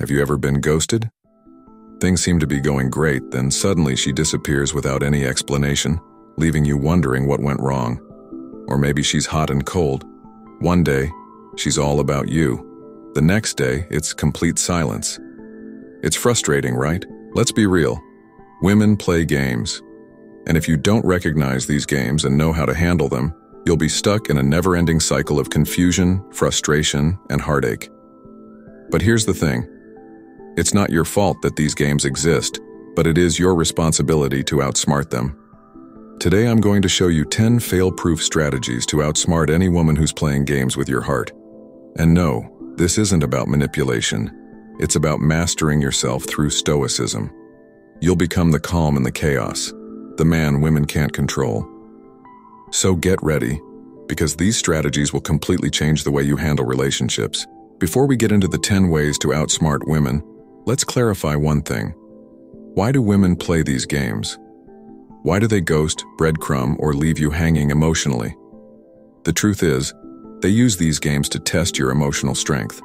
Have you ever been ghosted? Things seem to be going great, then suddenly she disappears without any explanation, leaving you wondering what went wrong. Or maybe she's hot and cold. One day, she's all about you. The next day, it's complete silence. It's frustrating, right? Let's be real. Women play games. And if you don't recognize these games and know how to handle them, you'll be stuck in a never-ending cycle of confusion, frustration, and heartache. But here's the thing. It's not your fault that these games exist, but it is your responsibility to outsmart them. Today I'm going to show you 10 fail-proof strategies to outsmart any woman who's playing games with your heart. And no, this isn't about manipulation. It's about mastering yourself through stoicism. You'll become the calm in the chaos, the man women can't control. So get ready, because these strategies will completely change the way you handle relationships. Before we get into the 10 ways to outsmart women, let's clarify one thing. Why do women play these games? Why do they ghost, breadcrumb, or leave you hanging emotionally? The truth is, they use these games to test your emotional strength.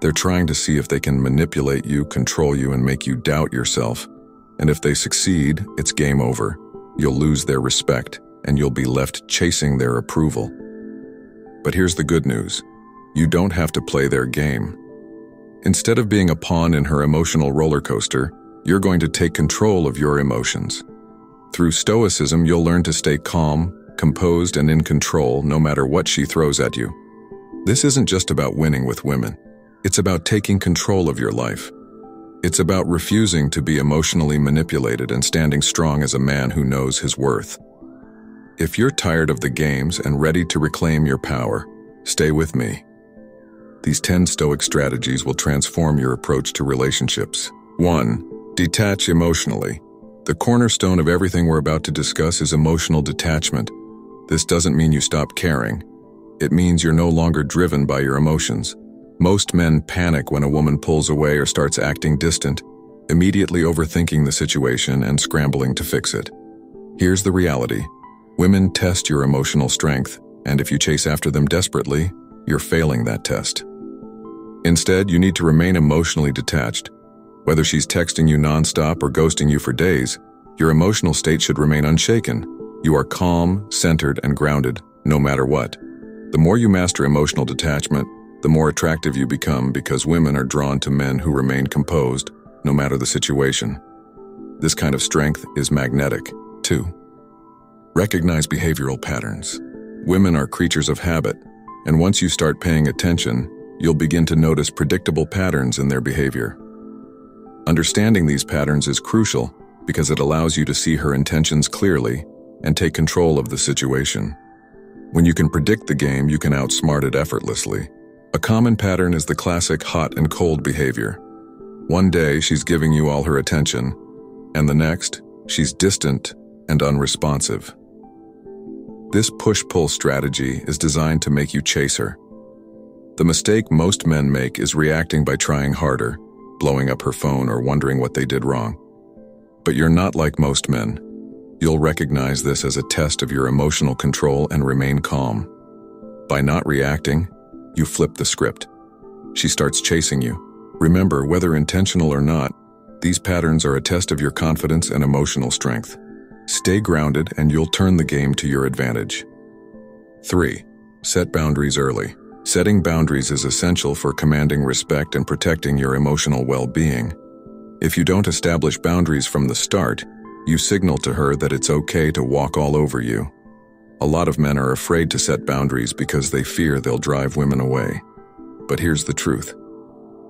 They're trying to see if they can manipulate you, control you, and make you doubt yourself. And if they succeed, it's game over. You'll lose their respect, and you'll be left chasing their approval. But here's the good news. You don't have to play their game. Instead of being a pawn in her emotional roller coaster, you're going to take control of your emotions. Through stoicism, you'll learn to stay calm, composed, and in control no matter what she throws at you. This isn't just about winning with women. It's about taking control of your life. It's about refusing to be emotionally manipulated and standing strong as a man who knows his worth. If you're tired of the games and ready to reclaim your power, stay with me. These 10 stoic strategies will transform your approach to relationships. 1. Detach emotionally. The cornerstone of everything we're about to discuss is emotional detachment. This doesn't mean you stop caring. It means you're no longer driven by your emotions. Most men panic when a woman pulls away or starts acting distant, immediately overthinking the situation and scrambling to fix it. Here's the reality. Women test your emotional strength, and if you chase after them desperately, you're failing that test. Instead, you need to remain emotionally detached. Whether she's texting you nonstop or ghosting you for days, your emotional state should remain unshaken. You are calm, centered, and grounded, no matter what. The more you master emotional detachment, the more attractive you become because women are drawn to men who remain composed, no matter the situation. This kind of strength is magnetic, too. Recognize behavioral patterns. Women are creatures of habit, and once you start paying attention, you'll begin to notice predictable patterns in their behavior. Understanding these patterns is crucial because it allows you to see her intentions clearly and take control of the situation. When you can predict the game, you can outsmart it effortlessly. A common pattern is the classic hot and cold behavior. One day, she's giving you all her attention, and the next, she's distant and unresponsive. This push-pull strategy is designed to make you chase her. The mistake most men make is reacting by trying harder, blowing up her phone or wondering what they did wrong. But you're not like most men. You'll recognize this as a test of your emotional control and remain calm. By not reacting, you flip the script. She starts chasing you. Remember, whether intentional or not, these patterns are a test of your confidence and emotional strength. Stay grounded and you'll turn the game to your advantage. 3. Set boundaries early. Setting boundaries is essential for commanding respect and protecting your emotional well-being. If you don't establish boundaries from the start, you signal to her that it's okay to walk all over you. A lot of men are afraid to set boundaries because they fear they'll drive women away. But here's the truth.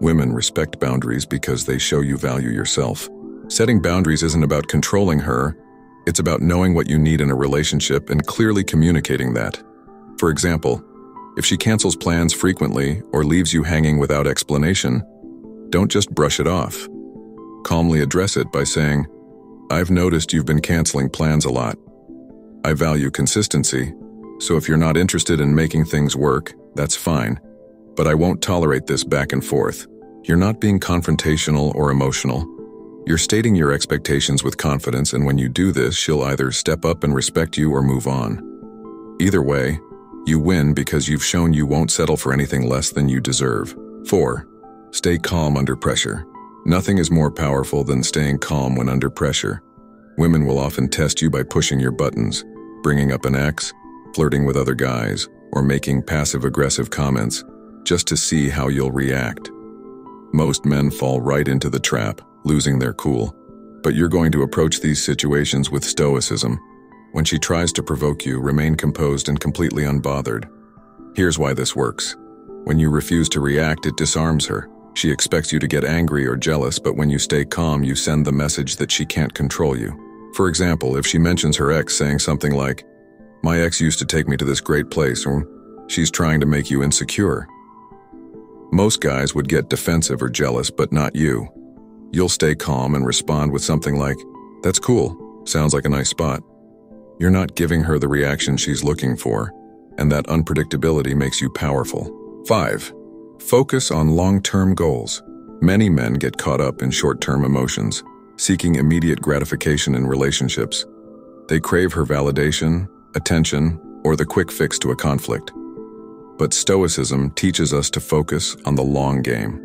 Women respect boundaries because they show you value yourself. Setting boundaries isn't about controlling her, it's about knowing what you need in a relationship and clearly communicating that. For example, if she cancels plans frequently or leaves you hanging without explanation, don't just brush it off. Calmly address it by saying, I've noticed you've been canceling plans a lot. I value consistency, so if you're not interested in making things work, that's fine. But I won't tolerate this back and forth. You're not being confrontational or emotional. You're stating your expectations with confidence, and when you do this, she'll either step up and respect you or move on. Either way, you win because you've shown you won't settle for anything less than you deserve. 4. Stay calm under pressure. Nothing is more powerful than staying calm when under pressure. Women will often test you by pushing your buttons, bringing up an ex, flirting with other guys, or making passive-aggressive comments just to see how you'll react. Most men fall right into the trap, losing their cool. But you're going to approach these situations with stoicism. When she tries to provoke you, remain composed and completely unbothered. Here's why this works. When you refuse to react, it disarms her. She expects you to get angry or jealous, but when you stay calm, you send the message that she can't control you. For example, if she mentions her ex saying something like, My ex used to take me to this great place, or she's trying to make you insecure. Most guys would get defensive or jealous, but not you. You'll stay calm and respond with something like, That's cool, sounds like a nice spot. You're not giving her the reaction she's looking for, and that unpredictability makes you powerful. 5. Focus on long-term goals. Many men get caught up in short-term emotions, seeking immediate gratification in relationships. They crave her validation, attention, or the quick fix to a conflict. But Stoicism teaches us to focus on the long game.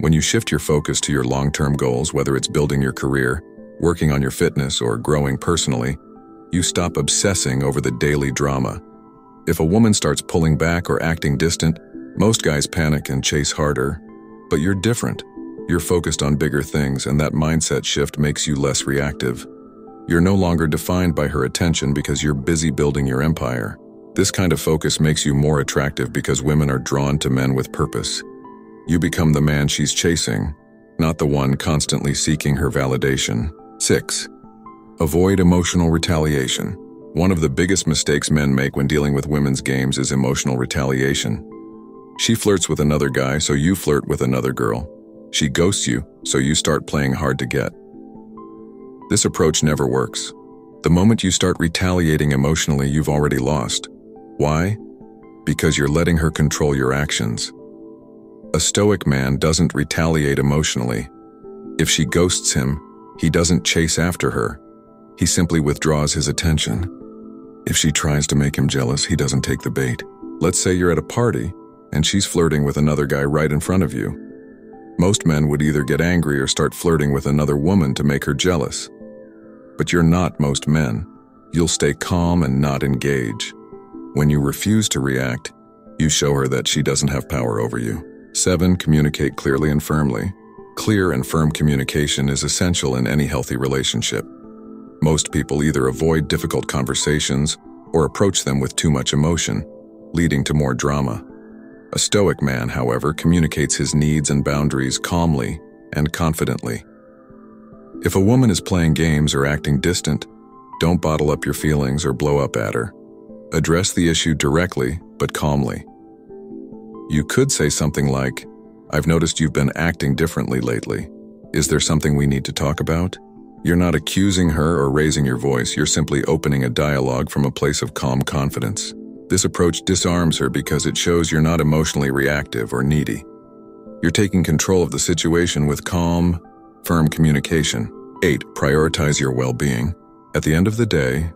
When you shift your focus to your long-term goals, whether it's building your career, working on your fitness, or growing personally, you stop obsessing over the daily drama. If a woman starts pulling back or acting distant, most guys panic and chase harder. But you're different. You're focused on bigger things, and that mindset shift makes you less reactive. You're no longer defined by her attention because you're busy building your empire. This kind of focus makes you more attractive because women are drawn to men with purpose. You become the man she's chasing, not the one constantly seeking her validation. 6. Avoid emotional retaliation. One of the biggest mistakes men make when dealing with women's games is emotional retaliation. She flirts with another guy, so you flirt with another girl. She ghosts you, so you start playing hard to get. This approach never works. The moment you start retaliating emotionally, you've already lost. Why? Because you're letting her control your actions. A stoic man doesn't retaliate emotionally. If she ghosts him, he doesn't chase after her. He simply withdraws his attention. If she tries to make him jealous, he doesn't take the bait. Let's say you're at a party and she's flirting with another guy right in front of you. Most men would either get angry or start flirting with another woman to make her jealous. But you're not most men. You'll stay calm and not engage. When you refuse to react, you show her that she doesn't have power over you. 7. Communicate clearly and firmly. Clear and firm communication is essential in any healthy relationship. Most people either avoid difficult conversations or approach them with too much emotion, leading to more drama. A stoic man, however, communicates his needs and boundaries calmly and confidently. If a woman is playing games or acting distant, don't bottle up your feelings or blow up at her. Address the issue directly, but calmly. You could say something like, I've noticed you've been acting differently lately. Is there something we need to talk about? You're not accusing her or raising your voice, you're simply opening a dialogue from a place of calm confidence. This approach disarms her because it shows you're not emotionally reactive or needy. You're taking control of the situation with calm, firm communication. 8. Prioritize your well-being. At the end of the day,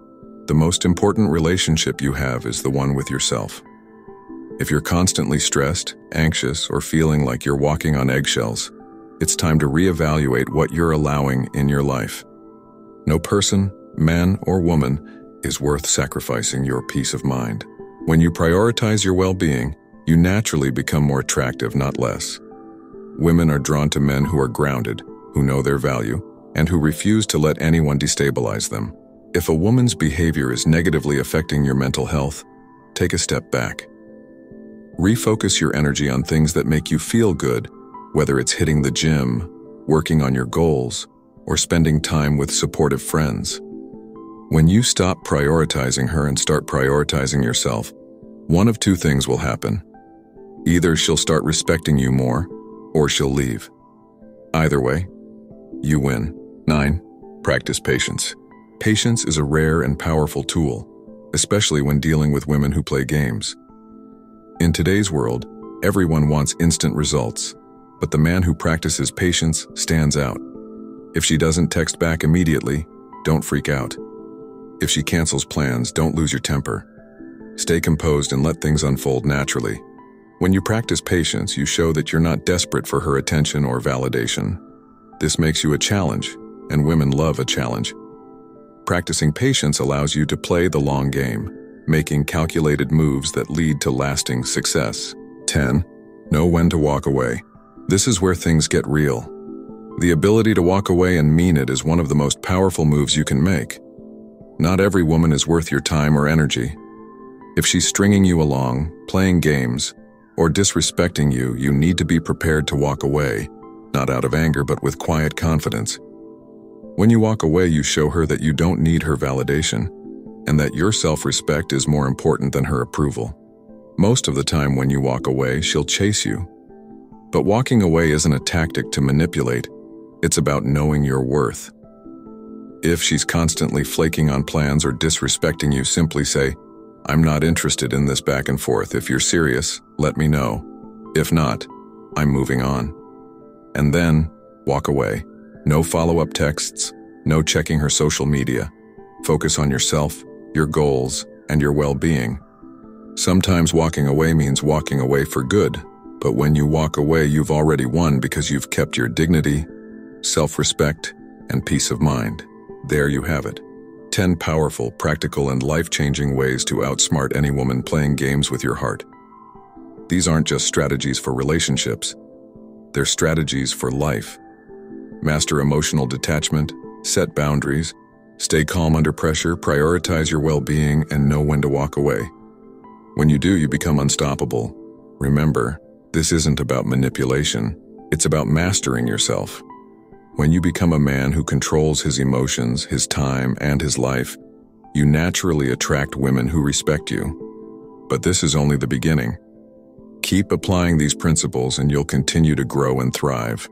the most important relationship you have is the one with yourself. If you're constantly stressed, anxious, or feeling like you're walking on eggshells, it's time to reevaluate what you're allowing in your life. No person, man, or woman is worth sacrificing your peace of mind. When you prioritize your well-being, you naturally become more attractive, not less. Women are drawn to men who are grounded, who know their value, and who refuse to let anyone destabilize them. If a woman's behavior is negatively affecting your mental health, take a step back. Refocus your energy on things that make you feel good, whether it's hitting the gym, working on your goals, or spending time with supportive friends. When you stop prioritizing her and start prioritizing yourself, one of two things will happen. Either she'll start respecting you more, or she'll leave. Either way, you win. 9. Practice patience. Patience is a rare and powerful tool, especially when dealing with women who play games. In today's world, everyone wants instant results, but the man who practices patience stands out. If she doesn't text back immediately, don't freak out. If she cancels plans, don't lose your temper. Stay composed and let things unfold naturally. When you practice patience, you show that you're not desperate for her attention or validation. This makes you a challenge, and women love a challenge. Practicing patience allows you to play the long game, making calculated moves that lead to lasting success. 10. Know when to walk away. This is where things get real. The ability to walk away and mean it is one of the most powerful moves you can make. Not every woman is worth your time or energy. If she's stringing you along, playing games, or disrespecting you, you need to be prepared to walk away, not out of anger but with quiet confidence. When you walk away, you show her that you don't need her validation, and that your self-respect is more important than her approval. Most of the time when you walk away, she'll chase you. But walking away isn't a tactic to manipulate, it's about knowing your worth. If she's constantly flaking on plans or disrespecting you, simply say, I'm not interested in this back and forth. If you're serious, let me know. If not, I'm moving on. And then, walk away. No follow-up texts, no checking her social media. Focus on yourself, your goals, and your well-being. Sometimes walking away means walking away for good, but when you walk away, you've already won because you've kept your dignity, self-respect, and peace of mind. There you have it. 10 powerful, practical, and life-changing ways to outsmart any woman playing games with your heart. These aren't just strategies for relationships. They're strategies for life. Master emotional detachment, set boundaries, stay calm under pressure, prioritize your well-being, and know when to walk away. When you do, you become unstoppable. Remember, this isn't about manipulation. It's about mastering yourself. When you become a man who controls his emotions, his time, and his life, you naturally attract women who respect you. But this is only the beginning. Keep applying these principles and you'll continue to grow and thrive.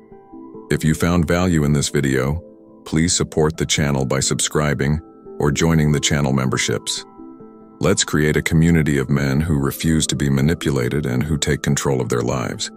If you found value in this video, please support the channel by subscribing or joining the channel memberships. Let's create a community of men who refuse to be manipulated and who take control of their lives.